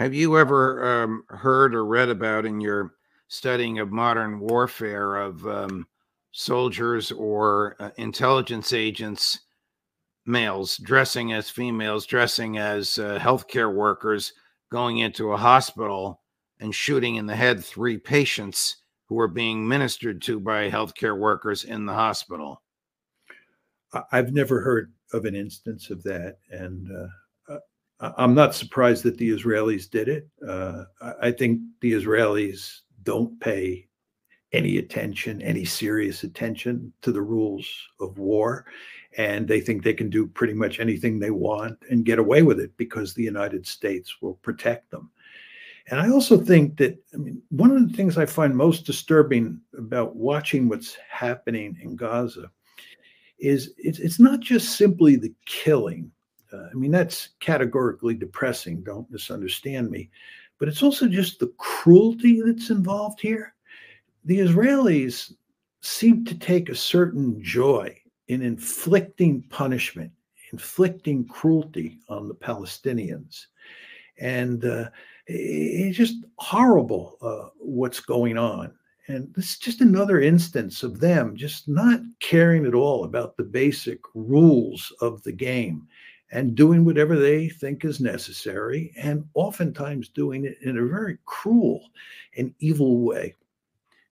Have you ever um, heard or read about in your studying of modern warfare of um, soldiers or uh, intelligence agents, males dressing as females, dressing as uh, healthcare workers, going into a hospital and shooting in the head three patients who were being ministered to by healthcare workers in the hospital? I've never heard of an instance of that, and uh, I'm not surprised that the Israelis did it. Uh, I think the Israelis don't pay any attention, any serious attention to the rules of war. And they think they can do pretty much anything they want and get away with it because the United States will protect them. And I also think that, I mean, one of the things I find most disturbing about watching what's happening in Gaza is it's, it's not just simply the killing. Uh, I mean, that's categorically depressing, don't misunderstand me, but it's also just the cruelty that's involved here the Israelis seem to take a certain joy in inflicting punishment, inflicting cruelty on the Palestinians. And uh, it's just horrible uh, what's going on. And this is just another instance of them just not caring at all about the basic rules of the game and doing whatever they think is necessary, and oftentimes doing it in a very cruel and evil way.